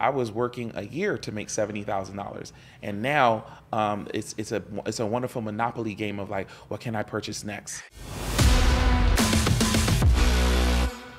I was working a year to make seventy thousand dollars, and now um, it's it's a it's a wonderful monopoly game of like, what can I purchase next?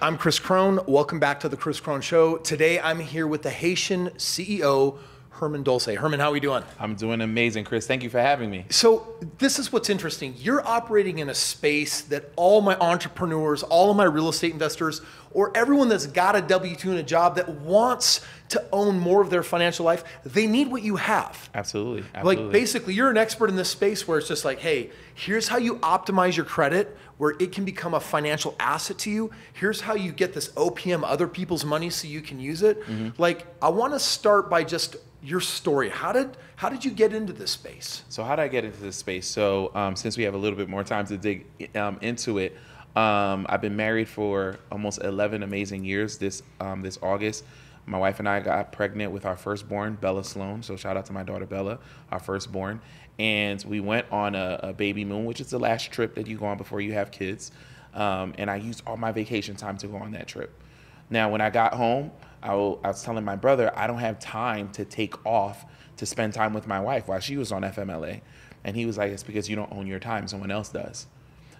I'm Kris Krohn. Welcome back to the Kris Krohn Show. Today I'm here with the Haitian CEO Herman Dolce. Herman, how are we doing? I'm doing amazing, Kris. Thank you for having me. So, this is what's interesting. You're operating in a space that all my entrepreneurs, all of my real estate investors, or everyone that's got a W 2 and a job that wants to own more of their financial life, they need what you have. Absolutely. Absolutely. Like, basically, you're an expert in this space where it's just like, hey, here's how you optimize your credit where it can become a financial asset to you. Here's how you get this OPM, other people's money, so you can use it. Mm-hmm. Like, I wanna start by just your story. How did how did you get into this space? So how did I get into this space? So um, since we have a little bit more time to dig um, into it, um, I've been married for almost 11 amazing years. This um, this August, my wife and I got pregnant with our firstborn, Bella Sloan. So shout out to my daughter Bella, our firstborn. And we went on a, a baby moon, which is the last trip that you go on before you have kids. Um, and I used all my vacation time to go on that trip. Now, when I got home, I, was telling my brother, I don't have time to take off to spend time with my wife while she was on FMLA. And he was like, it's because you don't own your time, someone else does.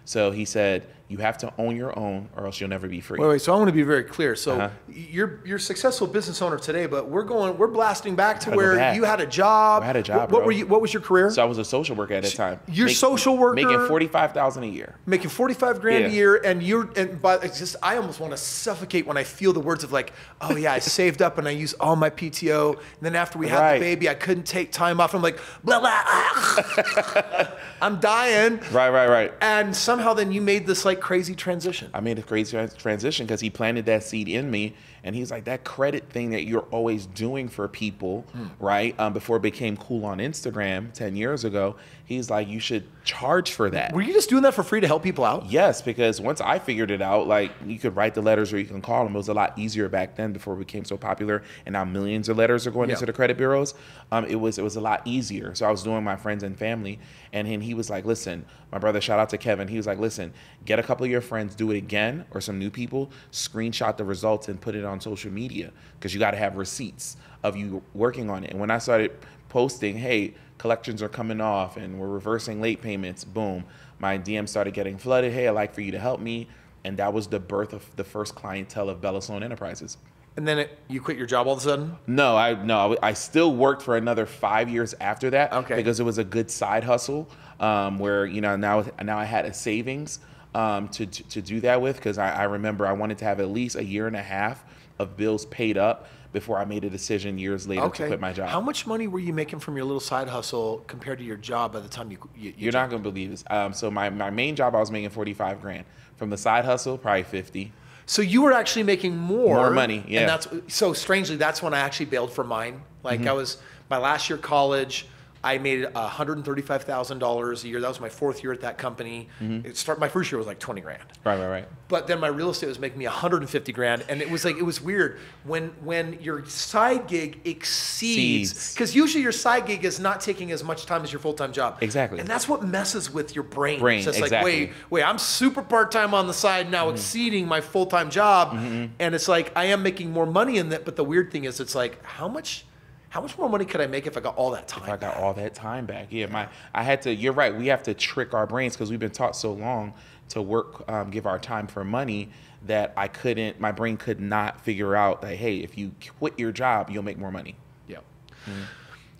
So he said, you have to own your own or else you'll never be free. Wait, wait. So I want to be very clear. So uh-huh. you're you're a successful business owner today, but we're going we're blasting back to where back. you had a job. I had a job. What, what, were you? What was your career? So I was a social worker at the time. You're Make, social worker making forty five thousand a year. Making forty five grand yeah. a year, and you're and but it's just I almost want to suffocate when I feel the words of like, oh yeah, I saved up and I used all my PTO, and then after we had right. the baby, I couldn't take time off. I'm like blah blah. I'm dying. Right, right, right. And somehow then you made this like crazy transition. I made a crazy transition because he planted that seed in me, and he's like that credit thing that you're always doing for people, mm. right? Um, before it became cool on Instagram ten years ago, he's like, you should charge for that. Were you just doing that for free to help people out? Yes, because once I figured it out, like you could write the letters or you can call them. It was a lot easier back then before it became so popular, and now millions of letters are going yeah. into the credit bureaus. Um, it was it was a lot easier. So I was doing my friends and family, and then he was like, listen, my brother, shout out to Kevin. He was like, listen, get a couple of your friends, do it again, or some new people, screenshot the results and put it on social media because you got to have receipts of you working on it. And when I started posting, hey, collections are coming off and we're reversing late payments, boom, my DM started getting flooded. Hey, I'd like for you to help me. And that was the birth of the first clientele of Bella Sloan Enterprises. And then it, you quit your job all of a sudden? No, I no, I still worked for another five years after that. Okay. Because it was a good side hustle, um, where you know now now I had a savings um, to, to, to do that with because I, I remember I wanted to have at least a year and a half of bills paid up before I made a decision years later okay. to quit my job. How much money were you making from your little side hustle compared to your job by the time you? you, are not gonna believe this. Um, so my, my main job I was making forty five grand. From the side hustle, probably fifty. So you were actually making more. More money, yeah. And that's so strangely that's when I actually bailed for mine. Like mm-hmm. I was my last year college. I made $135,000 a year. That was my fourth year at that company. Mm-hmm. It start my first year was like 20 grand. Right, right, right. But then my real estate was making me 150 grand, and it was like it was weird when when your side gig exceeds because usually your side gig is not taking as much time as your full time job. Exactly. And that's what messes with your brain. Brain. So it's exactly. like wait, wait, I'm super part time on the side now, mm-hmm. exceeding my full time job, mm-hmm. and it's like I am making more money in that. But the weird thing is, it's like how much how much more money could I make if I got all that time? If I got all that time back, yeah. My, I had to. You're right. We have to trick our brains because we've been taught so long to work, um, give our time for money that I couldn't. My brain could not figure out that hey, if you quit your job, you'll make more money. Yeah. Mm-hmm.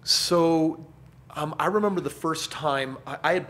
So, um, I remember the first time I, I had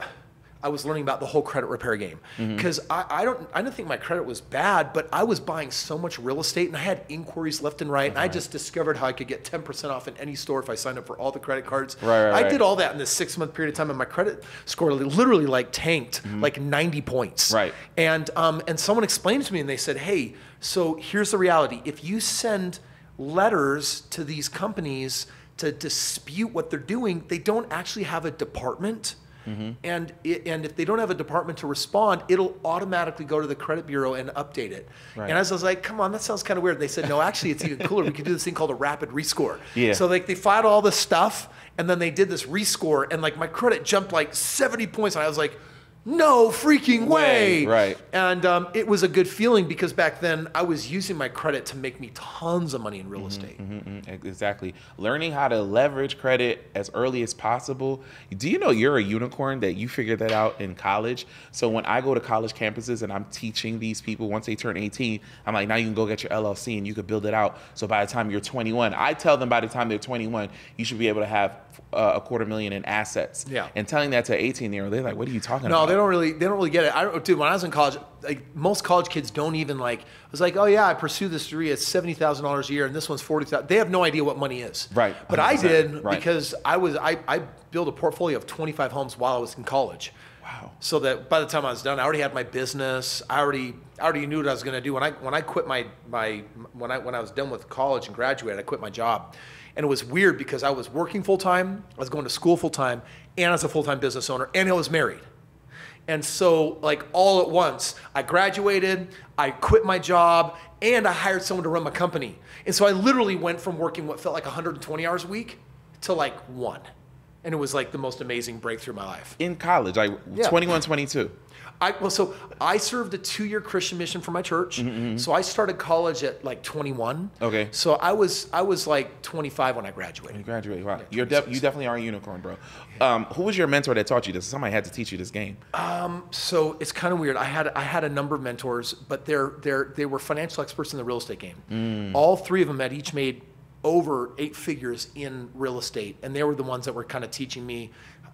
I was learning about the whole credit repair game because mm-hmm. I, I, don't I didn't think my credit was bad, but I was buying so much real estate and I had inquiries left and right, and I just discovered how I could get ten percent off in any store if I signed up for all the credit cards. Right, right, I right. did all that in this six month period of time, and my credit score literally like tanked mm-hmm. like ninety points. Right. And um, and someone explained to me and they said, hey, so here's the reality: if you send letters to these companies to dispute what they're doing, they don't actually have a department Mm-hmm. And it, and if they don't have a department to respond, it'll automatically go to the credit bureau and update it. Right. And I was like, come on, that sounds kind of weird. And they said, no, actually, it's even cooler. We could do this thing called a rapid rescore. Yeah. So like they filed all this stuff, and then they did this rescore, and like my credit jumped like 70 points, and I was like, no freaking way. Right. And um, it was a good feeling because back then I was using my credit to make me tons of money in real estate. Mhm, Exactly. Learning how to leverage credit as early as possible. Do you know you're a unicorn that you figured that out in college? So when I go to college campuses and I'm teaching these people once they turn 18, I'm like, now you can go get your LLC and you could build it out. So by the time you're 21, I tell them by the time they're 21, you should be able to have uh, a quarter million in assets. Yeah. And telling that to 18 year old, they're like, what are you talking No, about? They don't really. They don't really get it. I dude. When I was in college, like most college kids don't even like. I was like, oh yeah, I pursue this degree. It's seventy thousand dollars a year, and this one's forty thousand. They have no idea what money is. Right, But I 100%, did right. because I was. I I built a portfolio of twenty five homes while I was in college. Wow. So that by the time I was done, I already had my business. I already I already knew what I was going to do. When I when I quit my my when I when I was done with college and graduated, I quit my job, and it was weird because I was working full time, I was going to school full time, and as a full time business owner, and I was married. And so, like all at once, I graduated, I quit my job, and I hired someone to run my company. And so I literally went from working what felt like 120 hours a week to like one. And it was like the most amazing breakthrough of my life. In college, like Yeah. 21, 22. I well, so I served a two-year Christian mission for my church. Mm-hmm, mm-hmm. So I started college at like 21. Okay. So I was I was like 25 when I graduated. You graduate. Wow. You're def- you definitely are a unicorn, bro. Um, who was your mentor that taught you this? Somebody had to teach you this game. Um, so it's kind of weird. I had I had a number of mentors, but they're they're they were financial experts in the real estate game. Mm. All three of them had each made over eight figures in real estate, and they were the ones that were kind of teaching me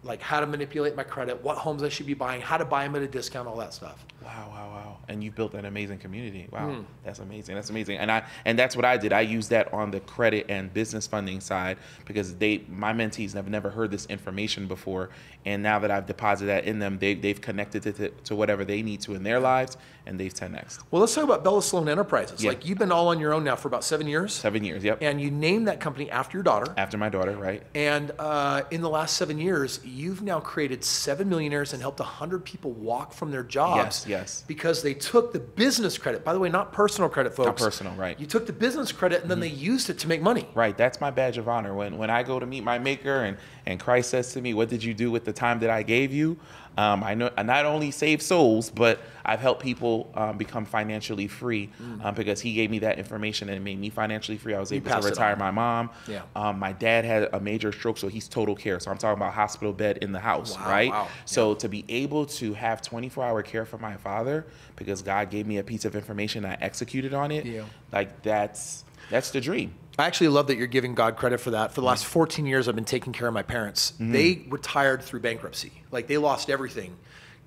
like how to manipulate my credit, what homes I should be buying, how to buy them at a discount, all that stuff. Wow, wow, wow. And you've built an amazing community. Wow. Hmm. That's amazing. That's amazing. And I and that's what I did. I used that on the credit and business funding side because they my mentees have never heard this information before. And now that I've deposited that in them, they they've connected it to, to whatever they need to in their lives and they've 10x. Well, let's talk about Bella Sloan Enterprises. Yeah. Like you've been all on your own now for about seven years, Seven years, yep. and you named that company after your daughter. After my daughter, right? And uh, in the last seven years, you've now created seven millionaires and helped 100 people walk from their jobs. Yes, yes. Because they took the business credit, by the way, not personal credit, folks. Not personal, right. You took the business credit and then they mm-hmm. used it to make money. Right, that's my badge of honor. When when I go to meet my maker and and Christ says to me, "What did you do with the time that I gave you?" Um, I know I not only save souls, but I've helped people um, become financially free um, because He gave me that information and it made me financially free. I was able to retire my mom. Yeah. Um, my dad had a major stroke, so he's total care. So I'm talking about hospital bed in the house, Wow, right? wow. So to be able to have 24 hour care for my father because God gave me a piece of information, I executed on it. Yeah. Like that's that's the dream. I actually love that you're giving God credit for that. For the last Mm-hmm. 14 years, I've been taking care of my parents. They retired through bankruptcy. Like they lost everything.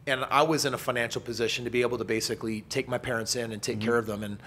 And I was in a financial position to be able to basically take my parents in and take Mm-hmm. care of them. And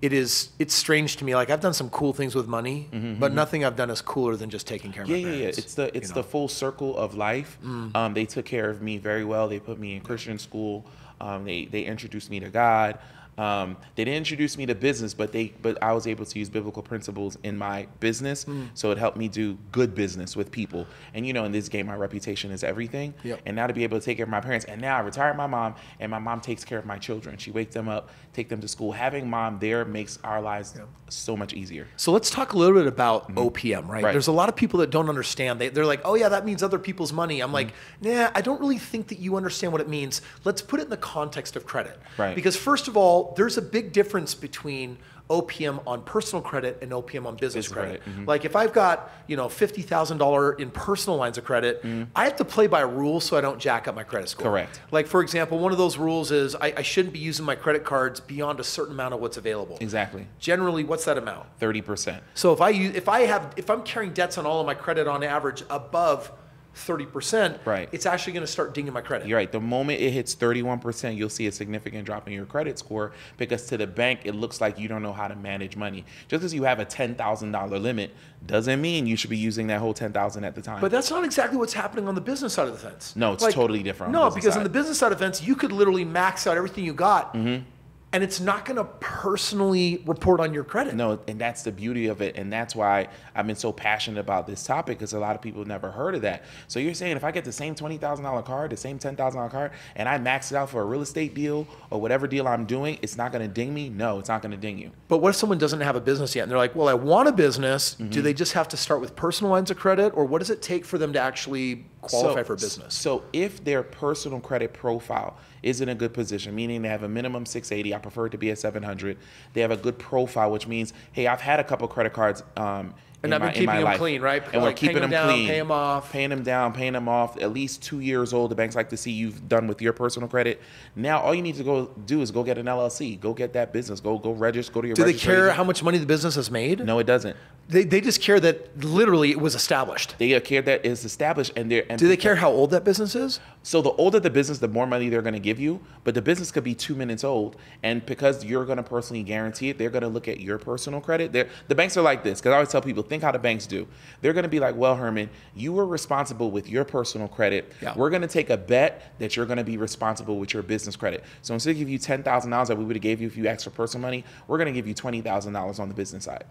it is, it's strange to me. Like I've done some cool things with money, but nothing I've done is cooler than just taking care of Mm-hmm, Yeah, my yeah, yeah. parents. It's the it's you the know? Mm. full circle of life. Um, they took care of me very well. They put me in Christian school. Um, they they introduced me to God. Um, they didn't introduce me to business, but they but I was able to use biblical principles in my business, Mm. so it helped me do good business with people. And you know, in this game, my reputation is everything. Yep. And now to be able to take care of my parents, and now I retired my mom, and my mom takes care of my children. She wakes them up, take them to school. Having mom there makes our lives so much easier. So let's talk a little bit about OPM, right? Mm-hmm. Right. There's a lot of people that don't understand. They, they're like, oh, yeah, that means other people's money. I'm like, Mm-hmm. nah, I don't really think that you understand what it means. Let's put it in the context of credit. Right. Because, first of all, there's a big difference between OPM on personal credit and OPM on business Business credit. credit, mhm. Like if I've got, you know, $50,000 in personal lines of credit, I have to play by a rule so I don't jack up my credit score. Mm-hmm. Correct. Like for example, one of those rules is I, I shouldn't be using my credit cards beyond a certain amount of what's available. Exactly, Generally, what's that amount? thirty percent. So if I use, if I have if I'm carrying debts on all of my credit on average above thirty percent, Right. it's actually going to start dinging my credit. You're right. The moment it hits 31%, you'll see a significant drop in your credit score because to the bank, it looks like you don't know how to manage money. Just because you have a $10,000 limit doesn't mean you should be using that whole 10000 at the time. But that's not exactly what's happening on the business side of the fence. No, it's totally different No, because on the business side of the fence, you could literally max out everything you got, Mm-hmm. And it's not going to personally report on your credit. no, and that's the beauty of it. And that's why I've been so passionate about this topic because a lot of people never heard of that. So you're saying if I get the same $20,000 card, the same $10,000 card, and I max it out for a real estate deal or whatever deal I'm doing, it's not going to ding me? No, it's not going to ding you. But what if someone doesn't have a business yet and they're like, well, I want a business. Mm-hmm. Do they just have to start with personal lines of credit or what does it take for them to actually qualify So- for business? So if their personal credit profile is in a good position, meaning they have a minimum 680, I prefer it to be a 700. They have a good profile, which means, hey, I've had a couple credit cards. Um, And I've been my, keeping them life. clean, right? And we're paying keeping them them, down, clean, pay 'em off. paying them down, paying them off. At least two years old. The banks like to see you've done with your personal credit. Now, all you need to go do is go get an LLC. Go get that business. Go go register. Go to your. Do they care how much money the business has made? No, it doesn't. They, they just care that literally it was established. They care that it's established, and they're. And Do they care how old that business is? So the older the business, the more money they're going to give you. But the business could be two minutes old, and because you're going to personally guarantee it, they're going to look at your personal credit. They're, the banks are like this because I always tell people, think how the banks do. They're going to be like, well, Herman, you were responsible with your personal credit. Yeah. We're going to take a bet that you're going to be responsible with your business credit. So instead of give you ten thousand dollars that we would have gave you if you asked for personal money, we're going to give you twenty thousand dollars on the business side.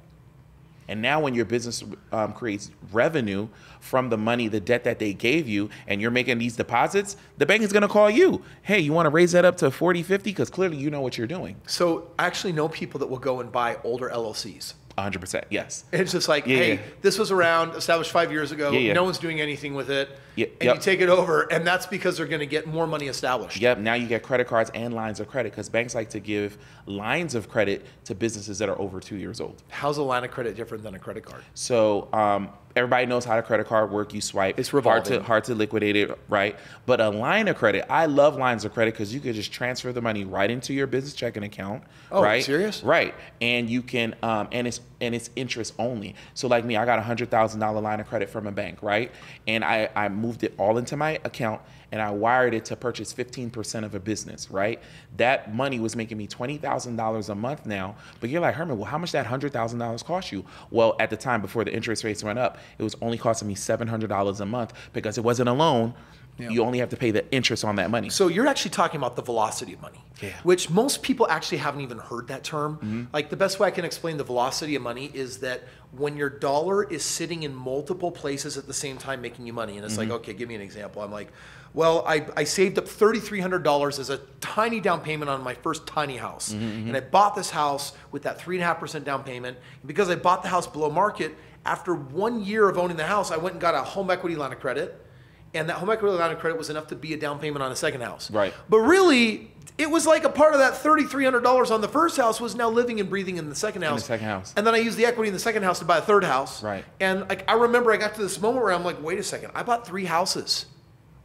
And now, when your business um, creates revenue from the money, the debt that they gave you, and you're making these deposits, the bank is going to call you. Hey, you want to raise that up to 40, 50? Because clearly you know what you're doing. So I actually know people that will go and buy older LLCs. 100%. Yes. And It's just like, Yeah, hey, yeah. this was around, established five years ago. Yeah, yeah. No one's doing anything with it. Yeah, and yep. you take it over, and that's because they're going to get more money established. Yep. Now you get credit cards and lines of credit because banks like to give lines of credit to businesses that are over two years old. How's a line of credit different than a credit card? So um, everybody knows how the credit card work. You swipe. It's hard to hard to liquidate it, right? But a line of credit, I love lines of credit because you could just transfer the money right into your business checking account. Oh, right? serious? Right, and you can um, and it's and it's interest only. So like me, I got a hundred thousand dollar line of credit from a bank, right? And I I moved it all into my account and I wired it to purchase 15% of a business, right? That money was making me $20,000 a month now. But you're like, Herman, well, how much that $100,000 cost you? Well, at the time before the interest rates went up, it was only costing me $700 a month because it wasn't a loan. You only have to pay the interest on that money. So you're actually talking about the velocity of money, Yeah. Mm-hmm. which most people actually haven't even heard that term. Like the best way I can explain the velocity of money is that when your dollar is sitting in multiple places at the same time making you money, and it's Mm-hmm. like, okay, give me an example. I'm like, well, I, I saved up $3,300 as a tiny down payment on my first tiny house. Mm-hmm, And I bought this house with that 3.5% down payment. And because I bought the house below market, after one year of owning the house, I went and got a home equity line of credit. And that home equity line of credit was enough to be a down payment on a second house. Right. But really, it was like a part of that $3,300 on the first house was now living and breathing in the second house. In the second house. And then I used the equity in the second house to buy a third house. Right. And like I remember I got to this moment where I'm like, wait a second, I bought three houses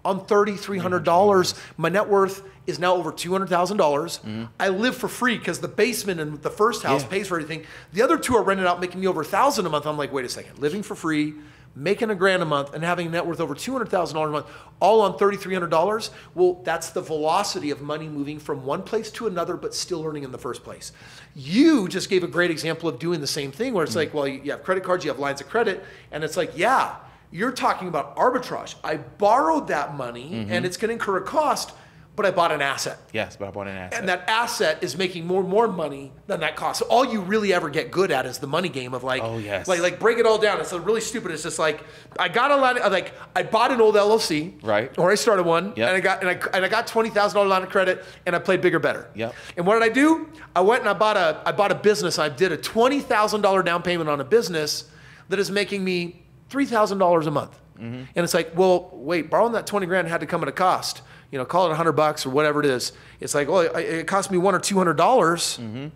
on $3,300. My net worth is now over $200,000. dollars mm-hmm. I live for free because the basement and the first house Yeah. pays for everything. The other two are rented out, making me over a thousand a month. I'm like, wait a second, living for free, making a grand a month, and having a net worth over $200,000 a month, all on $3,300. Well, that's the velocity of money moving from one place to another, but still earning in the first place. You just gave a great example of doing the same thing where it's mm. like, well, you have credit cards, you have lines of credit, and it's like, yeah, you're talking about arbitrage. I borrowed that money mm-hmm. and it's going to incur a cost, but I bought an asset. yes, but I bought an asset. And that asset is making more and more money than that cost. So all you really ever get good at is the money game of like, Oh, yes. like, like break it all down. It's really stupid. It's just like I got a lot of like I bought an old LLC, Right. Or I started one, Yep. and I got and I and I got twenty thousand dollar line of credit, and I played bigger, better. Yep. And what did I do? I went and I bought a I bought a business. I did a twenty thousand dollar down payment on a business that is making me three thousand dollars a month. Mm-hmm. And it's like, well, wait, borrowing that twenty grand had to come at a cost. You know, call it a hundred bucks or whatever it is. It's like, well, it, it cost me one or two hundred dollars. Mm-hmm.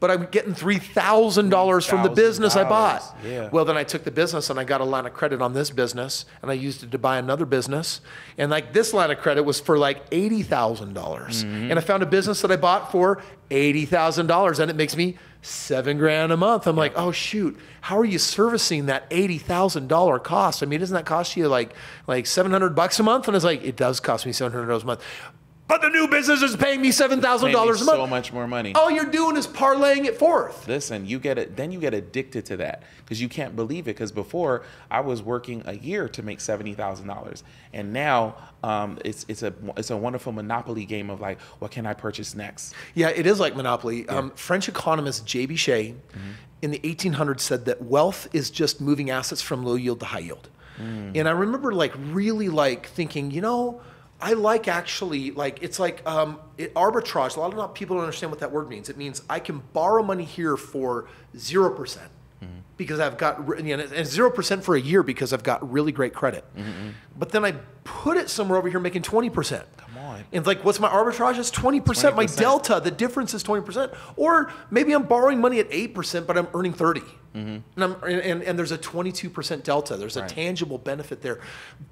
But I'm getting three thousand dollars from the business I bought. yeah. Well, then I took the business and I got a line of credit on this business, and I used it to buy another business. And like this line of credit was for like eighty thousand dollars, Mm-hmm. and I found a business that I bought for eighty thousand dollars, and it makes me seven grand a month. I'm like, oh shoot, how are you servicing that eighty thousand dollar cost? I mean, doesn't that cost you like like seven hundred bucks a month? And it's like it does cost me seven hundred dollars a month. But the new business is paying me seven thousand dollars a month. so much more money. All you're doing is parlaying it forth. Listen, you get it. Then you get addicted to that because you can't believe it. Because before I was working a year to make seventy thousand dollars, and now um, it's it's a it's a wonderful monopoly game of like, what can I purchase next? Yeah, it is like Monopoly. Um, French economist J.B. Say in the 1800s said that wealth is just moving assets from low yield to high yield. And I remember like really like thinking, you know, I like actually like it's like um, it, arbitrage. A lot of people don't understand what that word means. It means I can borrow money here for zero percent mm-hmm. because I've got you know, and zero percent for a year because I've got really great credit. Mm-hmm, mm-hmm. But then I put it somewhere over here making twenty percent. Come on. And it's like, what's my arbitrage? It's twenty percent. My delta, the difference is twenty percent. Or maybe I'm borrowing money at eight percent, but I'm earning 30 and, I'm, and, and and there's a twenty-two percent delta. There's a Right. tangible benefit there.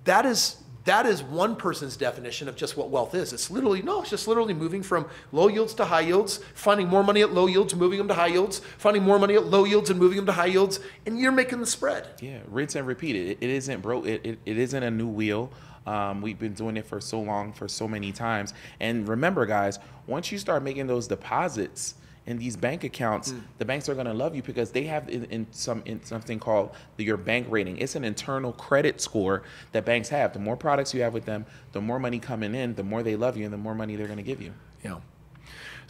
That is that is one person's definition of just what wealth is. It's literally no, it's just literally moving from low yields to high yields, finding more money at low yields, moving them to high yields, finding more money at low yields and moving them to high yields, and you're making the spread. Yeah, rinse and repeat. It, it isn't broke. It, it, it isn't a new wheel. Um, we've been doing it for so long, for so many times. And remember, guys, once you start making those deposits in these bank accounts, hmm. the banks are going to love you because they have in, in some in something called the, your bank rating. It's an internal credit score that banks have. The more products you have with them, the more money coming in, the more they love you, and the more money they're going to give you. Yeah.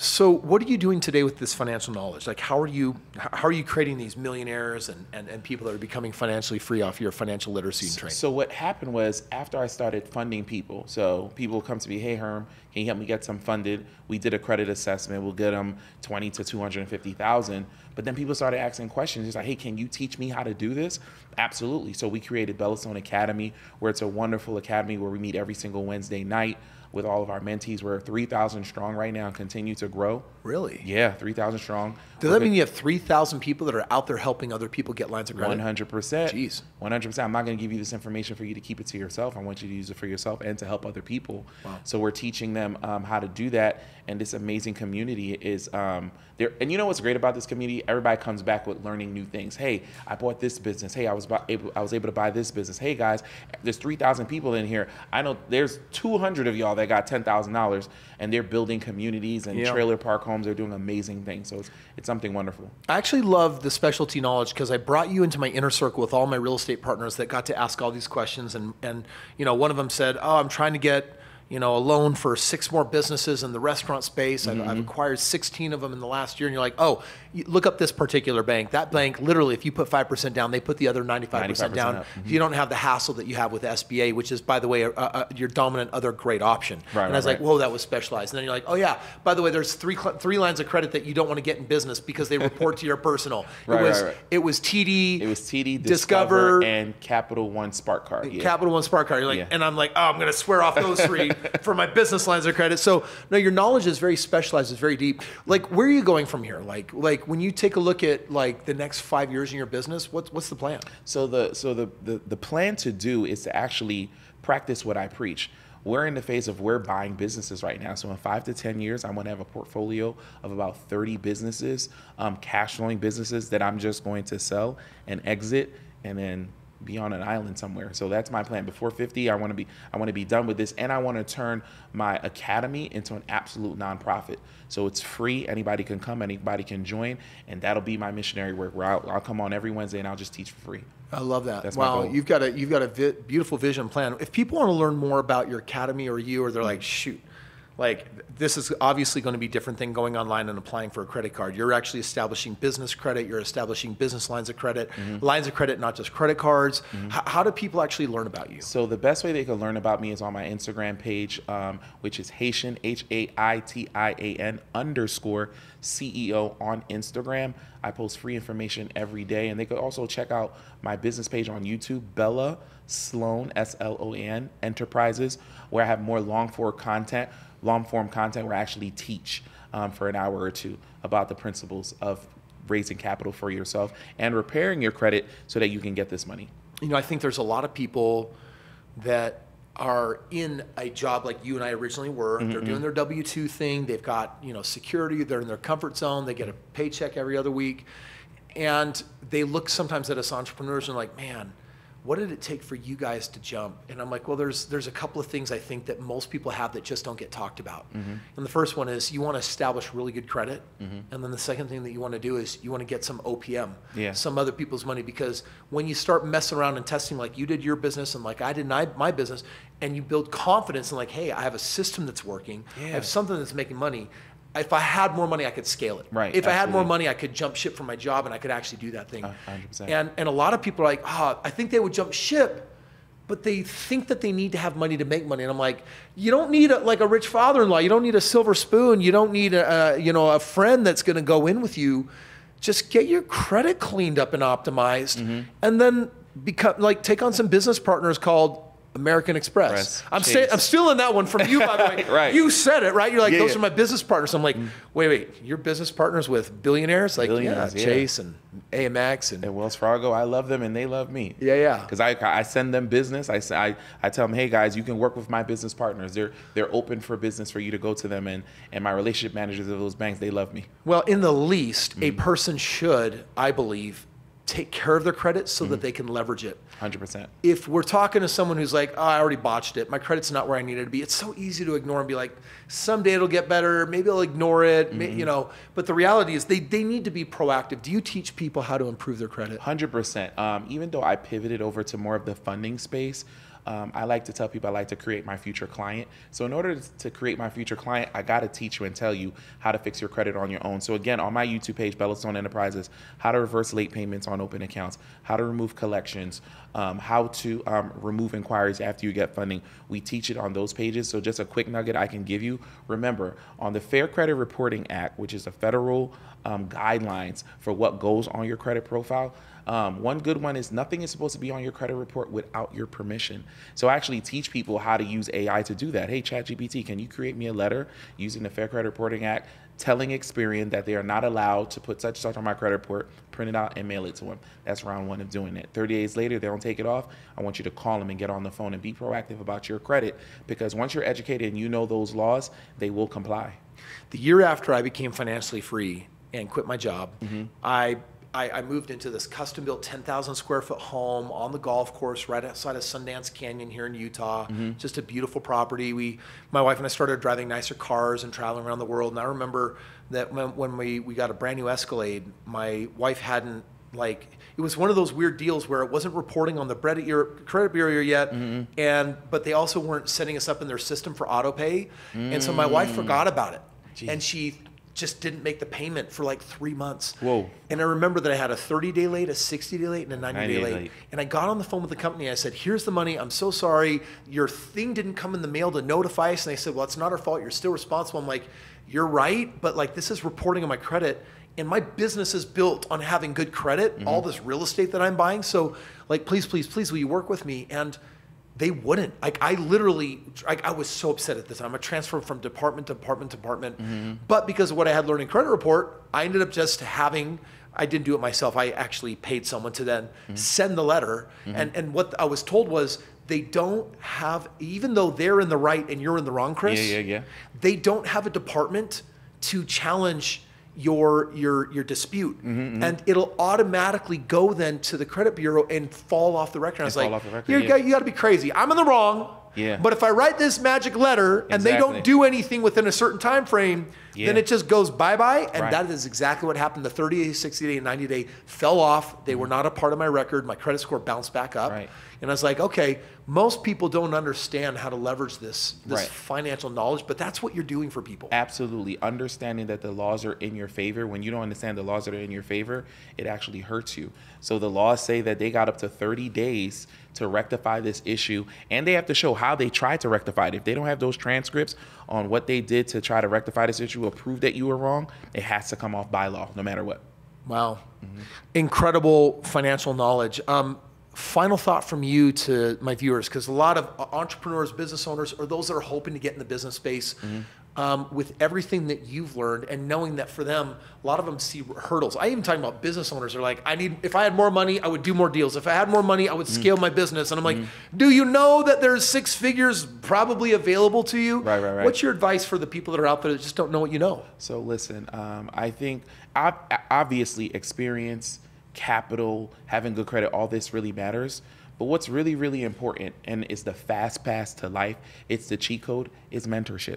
So what are you doing today with this financial knowledge? Like how are you how are you creating these millionaires and, and, and people that are becoming financially free off your financial literacy and training? So what happened was after I started funding people, so people come to me, hey Herm, can you help me get some funded? We did a credit assessment. We'll get them twenty to two hundred and fifty thousand. But then people started asking questions. It's like, hey, can you teach me how to do this? Absolutely. So we created Bella Sloan Academy, where it's a wonderful academy where we meet every single Wednesday night with all of our mentees. We're three thousand strong right now and continue to grow. Really? Yeah, three thousand strong. Does that mean you have 3,000 people that are out there helping other people get lines of credit? One hundred percent. Jeez. One hundred percent. I'm not going to give you this information for you to keep it to yourself. I want you to use it for yourself and to help other people. Wow. So we're teaching them um, how to do that, and this amazing community is um, there. And you know what's great about this community? Everybody comes back with learning new things. Hey, I bought this business. Hey, I was able, I was able to buy this business. Hey guys, there's three thousand people in here. I know there's two hundred of y'all that got ten thousand dollars, and they're building communities and trailer park homes. They're doing amazing things. So it's it's something wonderful. I actually love the specialty knowledge because I brought you into my inner circle with all my real estate partners that got to ask all these questions. And, and you know, one of them said, Oh, I'm trying to get, you know, a loan for six more businesses in the restaurant space. I've, I've mm-hmm. acquired 16 of them in the last year. And you're like, Oh, look up this particular bank. That bank, literally, if you put 5% down, they put the other 95%, 95% down. up. Mm-hmm. You don't have the hassle that you have with SBA, which is, by the way, a, a, your dominant other great option. Right, and I was right, like, right. Whoa, that was specialized. And then you're like, Oh, yeah, by the way, there's three, cl- three lines of credit that you don't want to get in business because they report to your personal. Right, it was right, right. it was TD. It was TD, Discover, Discover, and Capital One Spark Card. Yeah. Capital One Spark Card. You're like, Yeah. and I'm like, oh, I'm going to swear off those three for my business lines of credit. So no, your knowledge is very specialized. It's very deep. Like, where are you going from here? Like, like when you take a look at like the next five years in your business, what's what's the plan? So the so the, the the plan to do is to actually practice what I preach. We're in the phase of we're buying businesses right now. So in five to ten years, I want to have a portfolio of about thirty businesses, um, cash flowing businesses that I'm just going to sell and exit, and then be on an island somewhere. So that's my plan. Before 50, I want to be I want to be done with this and I want to turn my academy into an absolute nonprofit. So it's free. Anybody can come, anybody can join, and that'll be my missionary work where I'll, I'll come on every Wednesday and I'll just teach for free. I love that. That's wow, you've got a you've got a vi- beautiful vision plan. If people want to learn more about your academy or you, or they're like, shoot, like this is obviously going to be different than going online and applying for a credit card. You're actually establishing business credit. You're establishing business lines of credit, Mm-hmm. lines of credit, not just credit cards. H- how do people actually learn about you? So the best way they can learn about me is on my Instagram page, um, which is Haitian H A I T I A N underscore CEO on Instagram. I post free information every day, and they could also check out my business page on YouTube, Bella Sloan S L O N Enterprises, where I have more long form content, long form content where I actually teach um, for an hour or two about the principles of raising capital for yourself and repairing your credit so that you can get this money. you know, I think there's a lot of people that are in a job like you and I originally were. They're doing their W two thing. They've got you know security. They're in their comfort zone. They get a paycheck every other week, and they look sometimes at us entrepreneurs and like, man. What did it take for you guys to jump? And I'm like, well, there's there's a couple of things I think that most people have that just don't get talked about. Mm-hmm. And the first one is you want to establish really good credit, mm-hmm. and then the second thing that you want to do is you want to get some OPM, Yeah. some other people's money. Because when you start messing around and testing like you did your business and like I did my, my business and you build confidence and like hey I have a system that's working. I have something that's making money if I had more money I could scale it. Right, if I had more money I could jump ship from my job and I could actually do that thing. Percent. and and a lot of people are like ah I think they would jump ship but they think that they need to have money to make money. And i'm like you don't need a, like a rich father-in-law. You don't need a silver spoon. You don't need a, a you know a friend that's going to go in with you. Just get your credit cleaned up and optimized, Mm-hmm. and then become like take on some business partners called American Express. Express, I'm sta- I'm stealing that one from you, by the way. Right. You said it right. You're like Yeah, those yeah. Mm. are my business partners. I'm like, wait, wait, you're business partners with billionaires like Billionaires, yeah. Chase and Amex and At Wells Fargo, I love them and they love me. Yeah, yeah. Because I, I send them business. I, say- I, I tell them, hey guys, you can work with my business partners. They're they're open for business for you to go to them. And, and my relationship managers of those banks, they love me. Well, in the least, Mm. a person should, I believe, take care of their credit so Mm-hmm. that they can leverage it. 100%. If we're talking to someone who's like, oh, I already botched it, my credit's not where I need it to be, it's so easy to ignore and be like, someday it'll get better, maybe I'll ignore it, Mm-hmm. you know. But the reality is, they, they need to be proactive. Do you teach people how to improve their credit? Hundred percent. Um, even though I pivoted over to more of the funding space, um, I like to tell people I like to create my future client. So in order to create my future client, I got to teach you and tell you how to fix your credit on your own. So again, on my YouTube page, Bella Sloan Enterprises, how to reverse late payments on open accounts, how to remove collections, um, how to um, remove inquiries after you get funding. We teach it on those pages. So just a quick nugget I can give you. Remember, on the Fair Credit Reporting Act, which is a federal um, guidelines for what goes on your credit profile. Um, one good one is nothing is supposed to be on your credit report without your permission. So I actually teach people how to use AI to do that. Hey, ChatGPT, can you create me a letter using the Fair Credit Reporting Act telling Experian that they are not allowed to put such such on my credit report, print it out, and mail it to them? That's round one of doing it. 30 days later, they don't take it off. I want you to call them and get on the phone and be proactive about your credit because once you're educated and you know those laws, they will comply. The year after I became financially free and quit my job, Mm-hmm. I, I I moved into this custom built 10,000 square foot home on the golf course right outside of Sundance Canyon here in Utah. Mm-hmm. Just a beautiful property. We, my wife and I started driving nicer cars and traveling around the world. And I remember that when, when we, we got a brand new Escalade, my wife hadn't like it was one of those weird deals where it wasn't reporting on the credit bureau, yet, Mm-hmm. and but they also weren't setting us up in their system for auto pay, and so my wife forgot about it, and she just didn't make the payment for like three months. Whoa. And I remember that I had a 30 day late, a 60 day late, and a 90 day 90 day late. late. And I got on the phone with the company. I said, Here's the money. I'm so sorry. Your thing didn't come in the mail to notify us. And they said, Well, it's not our fault. You're still responsible. I'm like, You're right. But like, this is reporting on my credit. And my business is built on having good credit, Mm-hmm. all this real estate that I'm buying. So, like, please, please, please, will you work with me? And they wouldn't. Like I literally, like I was so upset at the time. I transferred from department to department to department, Mm-hmm. but because of what I had learned in credit report, I ended up just having. I didn't do it myself. I actually paid someone to then Mm-hmm. send the letter, and and what I was told was they don't have, even though they're in the right and you're in the wrong, Kris. Yeah, yeah, yeah. They don't have a department to challenge your your your dispute, Mm-hmm, and it'll automatically go then to the credit bureau and fall off the record. And I was like, record, you yeah. got you got to be crazy. I'm in the wrong. Yeah. But if I write this magic letter and they don't do anything within a certain time frame, then it just goes bye bye. And Right. that is exactly what happened. The 30 day, 60 day, and 90 day fell off. They were not a part of my record. My credit score bounced back up. Right. And I was like, okay, most people don't understand how to leverage this this Right. financial knowledge, but that's what you're doing for people. Absolutely. Understanding that the laws are in your favor. When you don't understand the laws that are in your favor, it actually hurts you. So the laws say that they got up to 30 days to rectify this issue, and they have to show how they tried to rectify it. If they don't have those transcripts on what they did to try to rectify this issue or prove that you were wrong, it has to come off by law, no matter what. Wow. Incredible financial knowledge. Um, final thought from you to my viewers, because a lot of entrepreneurs, business owners, or those that are hoping to get in the business space, um, with everything that you've learned and knowing that for them, a lot of them see hurdles. I even talking about business owners are like, I need, if I had more money, I would do more deals. If I had more money, I would scale my business. And I'm like, do you know that there's six figures probably available to you? Right, right, right. What's your advice for the people that are out there that just don't know what you know? So listen, um, I think ob- obviously experience, capital, having good credit, all this really matters. But what's really, really important and is the fast pass to life, it's the cheat code, is mentorship.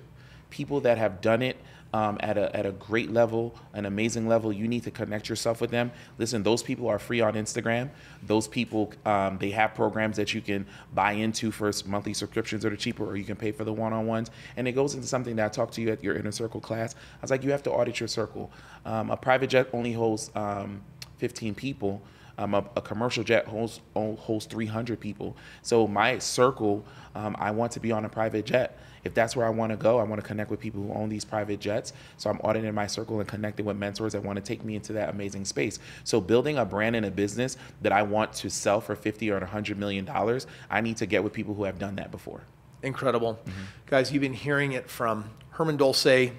People that have done it um, at, a, at a great level, an amazing level, you need to connect yourself with them. Listen, those people are free on Instagram. Those people, um, they have programs that you can buy into for monthly subscriptions that are cheaper, or you can pay for the one-on-ones. And it goes into something that I talked to you at your inner circle class. I was like, you have to audit your circle. Um, a private jet only holds um, 15 people. Um, a, a commercial jet holds holds 300 people. So my circle, um, I want to be on a private jet. If that's where I want to go, I want to connect with people who own these private jets. So I'm auditing my circle and connecting with mentors that want to take me into that amazing space. So building a brand and a business that I want to sell for 50 or 100 million dollars, I need to get with people who have done that before. Incredible. Guys, you've been hearing it from Herman Dolce,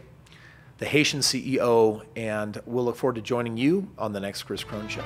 the Haitian CEO, and we'll look forward to joining you on the next Kris Krohn Show.